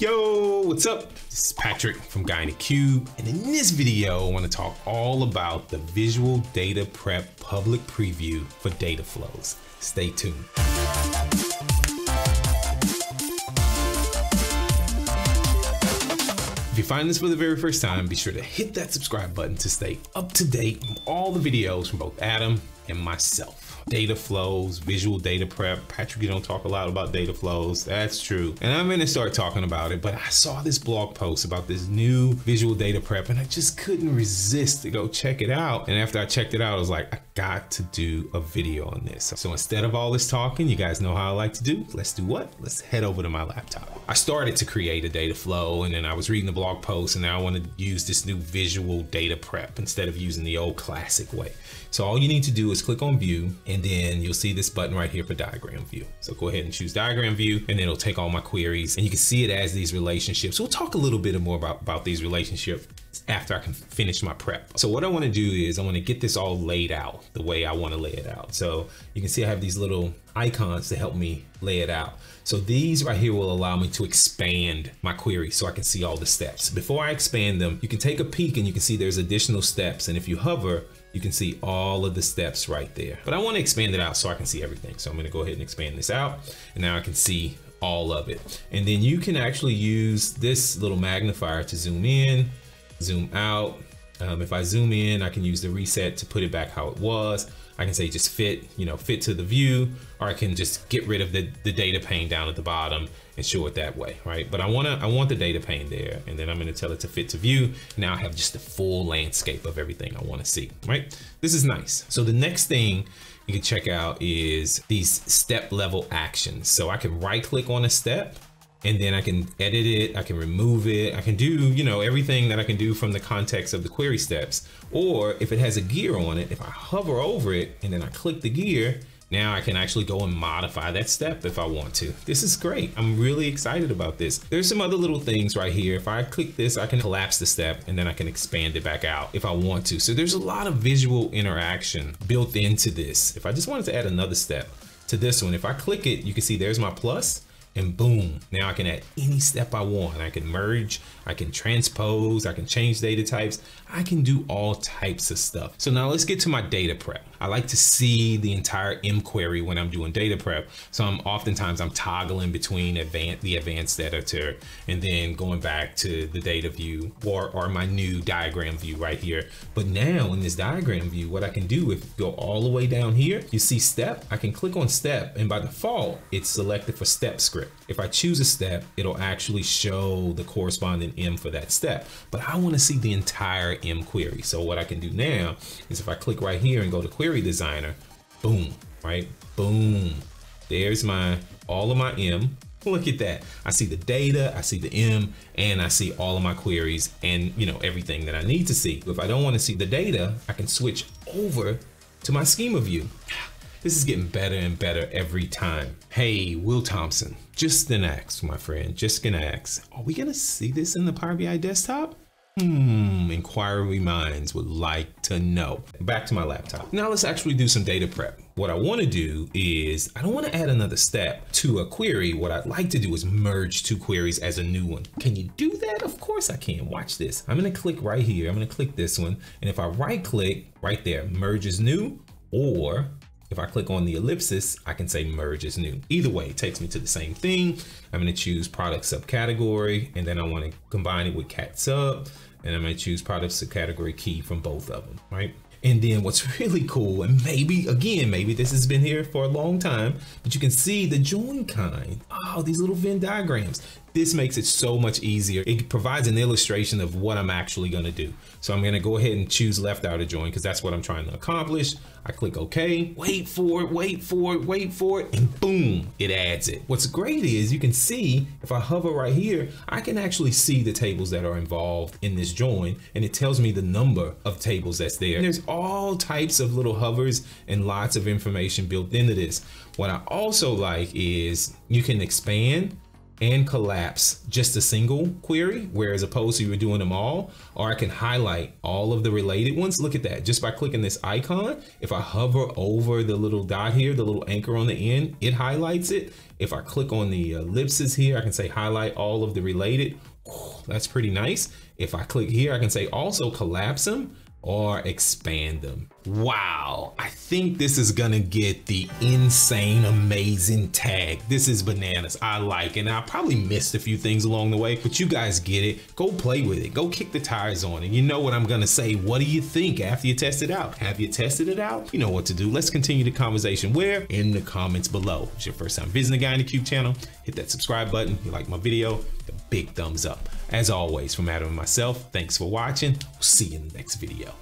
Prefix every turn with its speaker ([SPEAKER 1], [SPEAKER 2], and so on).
[SPEAKER 1] Yo, what's up? This is Patrick from Guy in the Cube, and in this video, I want to talk all about the Visual Data Prep public preview for data flows. Stay tuned. If you find this for the very first time, be sure to hit that subscribe button to stay up to date on all the videos from both Adam and myself data flows, visual data prep. Patrick, you don't talk a lot about data flows. That's true. And I'm to start talking about it, but I saw this blog post about this new visual data prep and I just couldn't resist to go check it out. And after I checked it out, I was like, I got to do a video on this. So instead of all this talking, you guys know how I like to do. Let's do what? Let's head over to my laptop. I started to create a data flow and then I was reading the blog post and now I want to use this new visual data prep instead of using the old classic way. So all you need to do is click on view and then you'll see this button right here for diagram view. So go ahead and choose diagram view and it'll take all my queries and you can see it as these relationships. We'll talk a little bit more about, about these relationships after I can finish my prep. So what I want to do is I want to get this all laid out the way I want to lay it out. So you can see I have these little icons to help me lay it out. So these right here will allow me to expand my query so I can see all the steps. Before I expand them, you can take a peek and you can see there's additional steps. And if you hover, you can see all of the steps right there. But I want to expand it out so I can see everything. So I'm going to go ahead and expand this out. And now I can see all of it. And then you can actually use this little magnifier to zoom in, zoom out. Um, if I zoom in, I can use the reset to put it back how it was. I can say just fit, you know, fit to the view, or I can just get rid of the, the data pane down at the bottom and show it that way, right? But I wanna, I want the data pane there, and then I'm gonna tell it to fit to view. Now I have just the full landscape of everything I wanna see, right? This is nice. So the next thing you can check out is these step level actions. So I can right click on a step, and then I can edit it, I can remove it, I can do, you know, everything that I can do from the context of the query steps. Or if it has a gear on it, if I hover over it and then I click the gear, now I can actually go and modify that step if I want to. This is great. I'm really excited about this. There's some other little things right here. If I click this, I can collapse the step and then I can expand it back out if I want to. So there's a lot of visual interaction built into this. If I just wanted to add another step to this one, if I click it, you can see there's my plus and boom, now I can add any step I want. I can merge, I can transpose, I can change data types, I can do all types of stuff. So now let's get to my data prep. I like to see the entire M query when I'm doing data prep. So I'm oftentimes I'm toggling between advanced, the advanced editor and then going back to the data view or, or my new diagram view right here. But now in this diagram view, what I can do if go all the way down here, you see step, I can click on step and by default, it's selected for step script. If I choose a step, it'll actually show the corresponding M for that step. But I wanna see the entire M query. So what I can do now is if I click right here and go to query designer, boom, right? Boom. There's my, all of my M. Look at that. I see the data, I see the M, and I see all of my queries and you know everything that I need to see. If I don't want to see the data, I can switch over to my schema view. This is getting better and better every time. Hey, Will Thompson, just an ask, my friend, just gonna ask. Are we gonna see this in the Power BI desktop? Hmm, inquiry minds would like to know. Back to my laptop. Now let's actually do some data prep. What I wanna do is, I don't wanna add another step to a query. What I'd like to do is merge two queries as a new one. Can you do that? Of course I can, watch this. I'm gonna click right here, I'm gonna click this one. And if I right click right there, merge as new, or if I click on the ellipsis, I can say merge as new. Either way, it takes me to the same thing. I'm gonna choose product subcategory, and then I wanna combine it with cat sub, and I'm gonna choose product subcategory key from both of them, right? And then what's really cool, and maybe, again, maybe this has been here for a long time, but you can see the join kind. Oh, these little Venn diagrams. This makes it so much easier. It provides an illustration of what I'm actually gonna do. So I'm gonna go ahead and choose left outer join because that's what I'm trying to accomplish. I click OK, wait for it, wait for it, wait for it, and boom, it adds it. What's great is you can see, if I hover right here, I can actually see the tables that are involved in this join, and it tells me the number of tables that's there. And there's all types of little hovers and lots of information built into this. What I also like is you can expand and collapse just a single query, whereas opposed to you were doing them all, or I can highlight all of the related ones. Look at that, just by clicking this icon, if I hover over the little dot here, the little anchor on the end, it highlights it. If I click on the ellipses here, I can say highlight all of the related. That's pretty nice. If I click here, I can say also collapse them or expand them. Wow, I think this is gonna get the insane, amazing tag. This is bananas, I like it. And I probably missed a few things along the way, but you guys get it. Go play with it, go kick the tires on it. You know what I'm gonna say. What do you think after you test it out? Have you tested it out? You know what to do. Let's continue the conversation where? In the comments below. If it's your first time visiting the Guy in the Cube channel, hit that subscribe button. If you like my video, the big thumbs up. As always, from Adam and myself, thanks for watching. We'll see you in the next video.